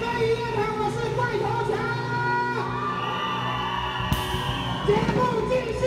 在音乐台我是光头强节目继续